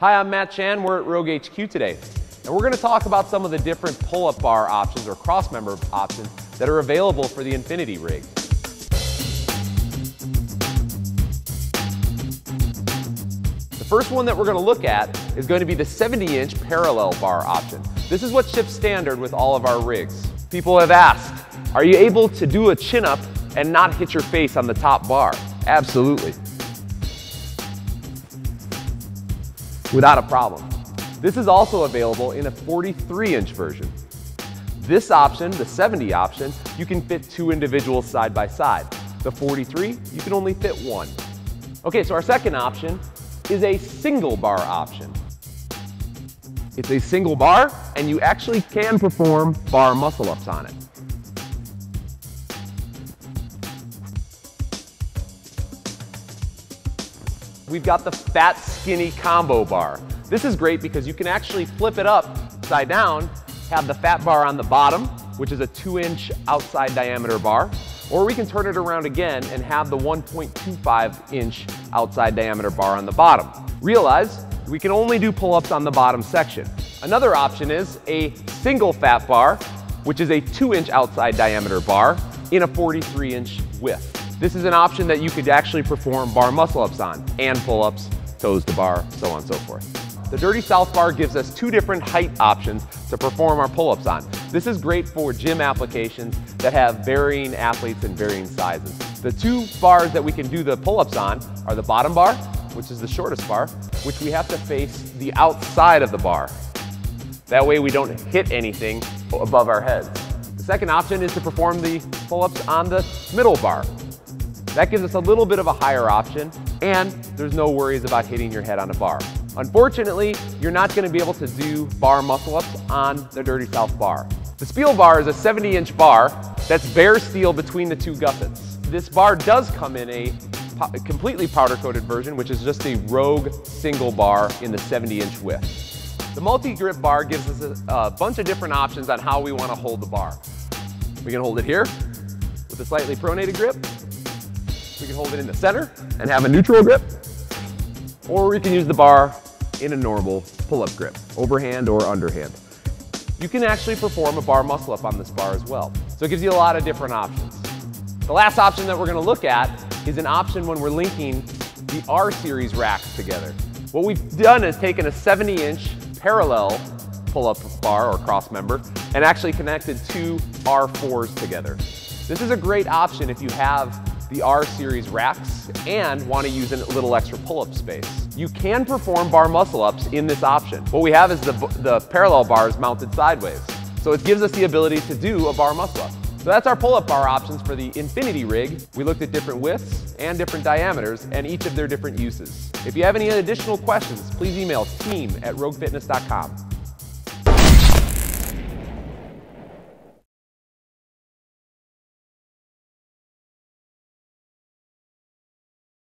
Hi, I'm Matt Chan. We're at Rogue HQ today, and we're going to talk about some of the different pull-up bar options or cross-member options that are available for the Infinity rig. The first one that we're going to look at is going to be the 70-inch parallel bar option. This is what ships standard with all of our rigs. People have asked, are you able to do a chin-up and not hit your face on the top bar? Absolutely. Without a problem. This is also available in a 43 inch version. This option, the 70 option, you can fit two individuals side by side. The 43, you can only fit one. Okay, so our second option is a single bar option. It's a single bar, and you actually can perform bar muscle ups on it. We've got the Fat Skinny Combo Bar. This is great because you can actually flip it up side down, have the fat bar on the bottom, which is a two inch outside diameter bar, or we can turn it around again and have the 1.25 inch outside diameter bar on the bottom. Realize we can only do pull-ups on the bottom section. Another option is a single fat bar, which is a two inch outside diameter bar in a 43 inch width. This is an option that you could actually perform bar muscle ups on and pull ups, toes to bar, so on and so forth. The Dirty South bar gives us two different height options to perform our pull-ups on. This is great for gym applications that have varying athletes and varying sizes. The two bars that we can do the pull-ups on are the bottom bar, which is the shortest bar, which we have to face the outside of the bar. That way we don't hit anything above our heads. The second option is to perform the pull-ups on the middle bar, that gives us a little bit of a higher option, and there's no worries about hitting your head on a bar. Unfortunately, you're not gonna be able to do bar muscle ups on the Dirty South bar. The Spiel bar is a 70 inch bar that's bare steel between the two gussets. This bar does come in a completely powder coated version, which is just a Rogue single bar in the 70 inch width. The multi-grip bar gives us a, a bunch of different options on how we wanna hold the bar. We can hold it here with a slightly pronated grip, we can hold it in the center and have a neutral grip, or we can use the bar in a normal pull-up grip, overhand or underhand. You can actually perform a bar muscle up on this bar as well. So it gives you a lot of different options. The last option that we're gonna look at is an option when we're linking the R-Series racks together. What we've done is taken a 70 inch parallel pull-up bar or cross member and actually connected two R4s together. This is a great option if you have the R series racks and want to use a little extra pull-up space. You can perform bar muscle ups in this option. What we have is the, the parallel bars mounted sideways. So it gives us the ability to do a bar muscle up. So that's our pull-up bar options for the Infinity rig. We looked at different widths and different diameters and each of their different uses. If you have any additional questions, please email team at roguefitness.com.